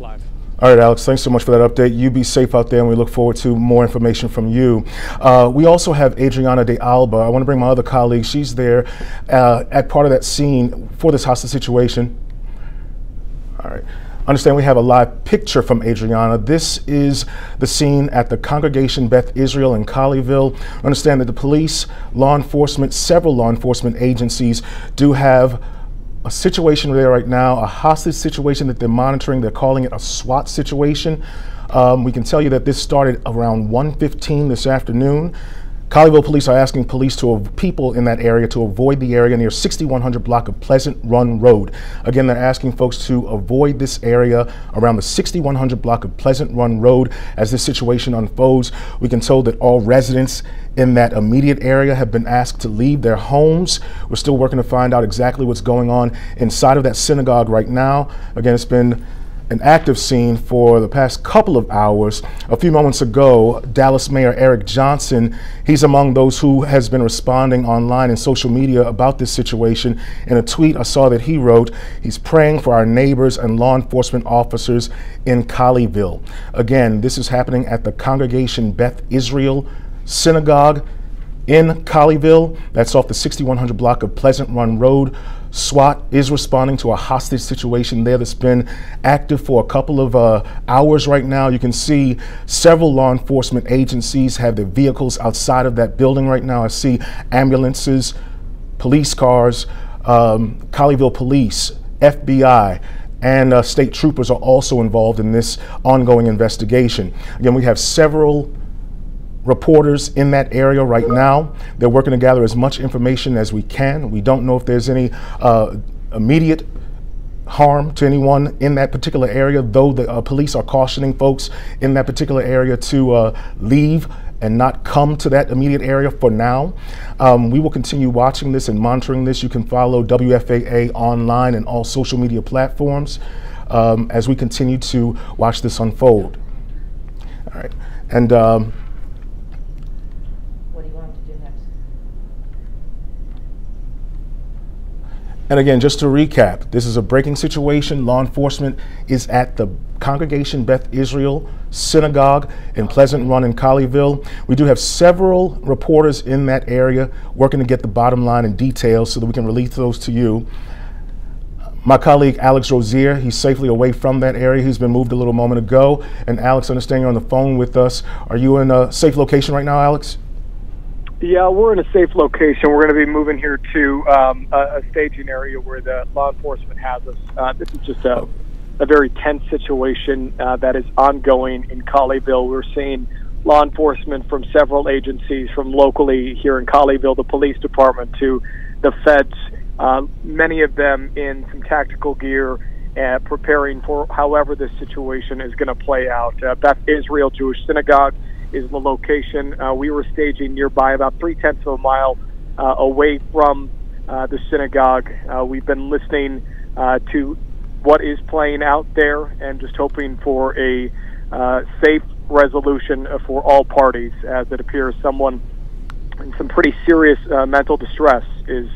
live. All right, Alex, thanks so much for that update. You be safe out there, and we look forward to more information from you. Uh, we also have Adriana de Alba. I want to bring my other colleague. She's there uh, at part of that scene for this hostage situation. All right. Understand we have a live picture from Adriana. This is the scene at the Congregation Beth Israel in Colleyville. Understand that the police, law enforcement, several law enforcement agencies do have a situation there right now, a hostage situation that they're monitoring. They're calling it a SWAT situation. Um, we can tell you that this started around 1.15 this afternoon. Colleyville police are asking police to people in that area to avoid the area near 6100 block of Pleasant Run Road. Again, they're asking folks to avoid this area around the 6100 block of Pleasant Run Road as this situation unfolds. We can tell that all residents in that immediate area have been asked to leave their homes. We're still working to find out exactly what's going on inside of that synagogue right now. Again, it's been an active scene for the past couple of hours. A few moments ago, Dallas Mayor Eric Johnson, he's among those who has been responding online and social media about this situation. In a tweet I saw that he wrote, he's praying for our neighbors and law enforcement officers in Colleyville. Again, this is happening at the Congregation Beth Israel Synagogue in Colleyville. That's off the 6100 block of Pleasant Run Road. SWAT is responding to a hostage situation there that's been active for a couple of uh, hours right now. You can see several law enforcement agencies have their vehicles outside of that building right now. I see ambulances, police cars, um, Colleyville Police, FBI, and uh, state troopers are also involved in this ongoing investigation. Again, we have several reporters in that area right now. They're working to gather as much information as we can. We don't know if there's any uh, immediate harm to anyone in that particular area, though the uh, police are cautioning folks in that particular area to uh, leave and not come to that immediate area for now. Um, we will continue watching this and monitoring this. You can follow WFAA online and all social media platforms um, as we continue to watch this unfold. All right. And um, And again, just to recap, this is a breaking situation. Law enforcement is at the Congregation Beth Israel Synagogue in Pleasant Run in Colleyville. We do have several reporters in that area working to get the bottom line and details so that we can release those to you. My colleague Alex Rozier, he's safely away from that area. He's been moved a little moment ago. And Alex, I understand you're on the phone with us. Are you in a safe location right now, Alex? Yeah, we're in a safe location. We're going to be moving here to um, a, a, staging area where the law enforcement has us. Uh, this is just a, a very tense situation uh, that is ongoing in Colleyville. We're seeing law enforcement from several agencies, from locally here in Colleyville, the police department, to the feds, uh, many of them in some tactical gear. Uh, preparing for however this situation is going to play out. Uh, Beth Israel Jewish Synagogue is the location. Uh, we were staging nearby, about three tenths of a mile uh, away from uh, the synagogue. Uh, we've been listening uh, to what is playing out there and just hoping for a uh, safe resolution for all parties, as it appears someone in some pretty serious mental distress is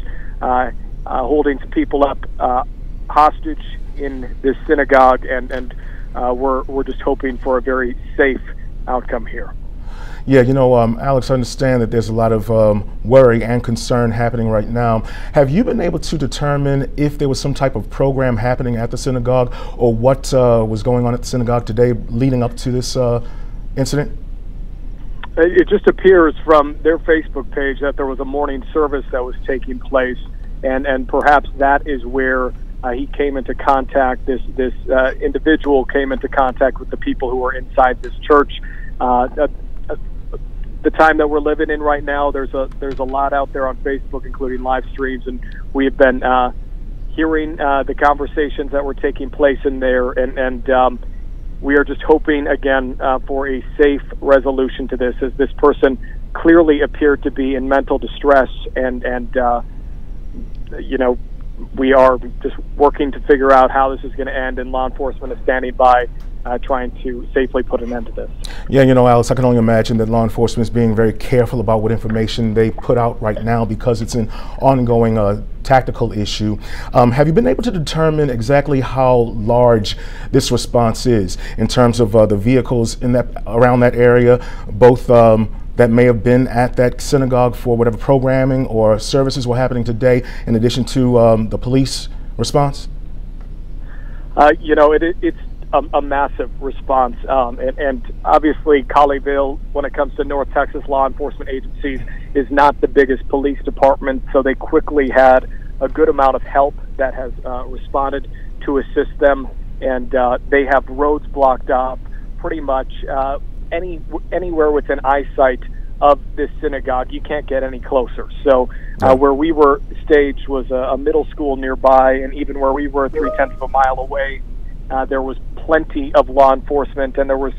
holding some people up hostage in this synagogue, and and we're we're just hoping for a very safe outcome here. Yeah, you know, um, Alex, I understand that there's a lot of um, worry and concern happening right now. Have you been able to determine if there was some type of program happening at the synagogue or what uh, was going on at the synagogue today leading up to this uh, incident? It just appears from their Facebook page that there was a morning service that was taking place, and, and perhaps that is where uh, he came into contact. This this uh, individual came into contact with the people who were inside this church. Uh, the time that we're living in right now, there's a there's a lot out there on Facebook, including live streams, and we have been uh, hearing uh, the conversations that were taking place in there, and and um, we are just hoping again uh, for a safe resolution to this, as this person clearly appeared to be in mental distress, and and uh, you know we are just working to figure out how this is going to end, and law enforcement is standing by uh, trying to safely put an end to this. Yeah, you know, Alex, I can only imagine that law enforcement is being very careful about what information they put out right now because it's an ongoing uh, tactical issue. Um, have you been able to determine exactly how large this response is in terms of uh, the vehicles in that around that area, both um, that may have been at that synagogue for whatever programming or services were happening today, in addition to um, the police response? Uh, you know, it, it's a, a massive response. Um, and, and obviously, Colleyville, when it comes to North Texas law enforcement agencies, is not the biggest police department. So they quickly had a good amount of help that has uh, responded to assist them. And uh, they have roads blocked off pretty much uh, any anywhere within eyesight of this synagogue. You can't get any closer. So uh, where we were staged was a, a middle school nearby, and even where we were three tenths of a mile away, uh, there was plenty of law enforcement, and there was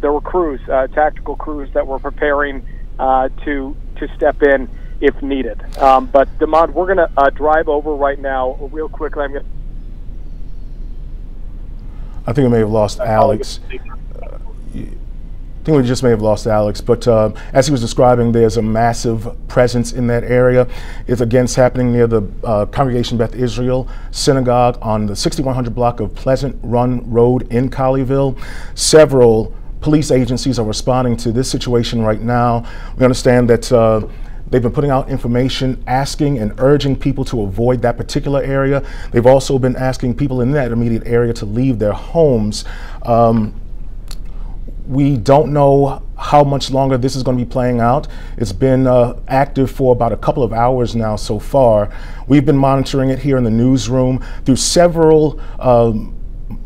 there were crews, uh, tactical crews that were preparing uh, to to step in if needed. Um, but Demond, we're going to uh, drive over right now, real quickly. I'm going. I think we may have lost Alex. I think we just may have lost Alex, but uh, as he was describing, there's a massive presence in that area. It's again happening near the uh, Congregation Beth Israel Synagogue on the 6100 block of Pleasant Run Road in Colleyville. Several police agencies are responding to this situation right now. We understand that. Uh, They've been putting out information asking and urging people to avoid that particular area. They've also been asking people in that immediate area to leave their homes. Um, we don't know how much longer this is going to be playing out. It's been uh, active for about a couple of hours now so far. We've been monitoring it here in the newsroom through several um,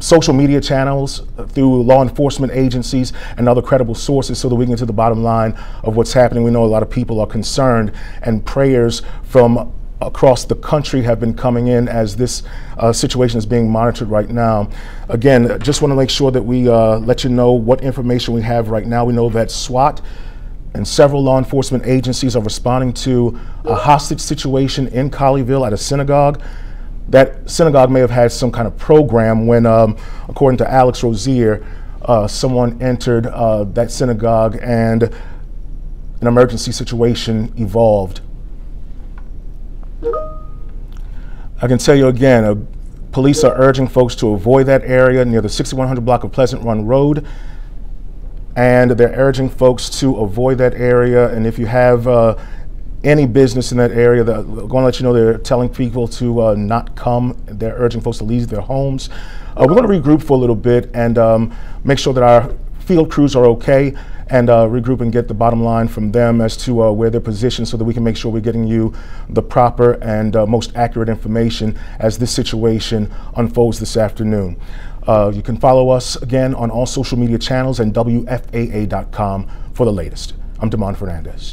social media channels, through law enforcement agencies and other credible sources so that we can get to the bottom line of what's happening. We know a lot of people are concerned and prayers from across the country have been coming in as this uh, situation is being monitored right now. Again, just want to make sure that we uh, let you know what information we have right now. We know that SWAT and several law enforcement agencies are responding to a hostage situation in Colleyville at a synagogue. That synagogue may have had some kind of program when, um, according to Alex Rozier, uh, someone entered uh, that synagogue and an emergency situation evolved. I can tell you again, uh, police are urging folks to avoid that area near the 6100 block of Pleasant Run Road. And they're urging folks to avoid that area. And if you have uh, any business in that area, they're going to let you know they're telling people to uh, not come. They're urging folks to leave their homes. Uh, we're going to regroup for a little bit and um, make sure that our field crews are okay and uh, regroup and get the bottom line from them as to uh, where they're positioned so that we can make sure we're getting you the proper and uh, most accurate information as this situation unfolds this afternoon. Uh, you can follow us again on all social media channels and WFAA.com for the latest. I'm Demond Fernandez.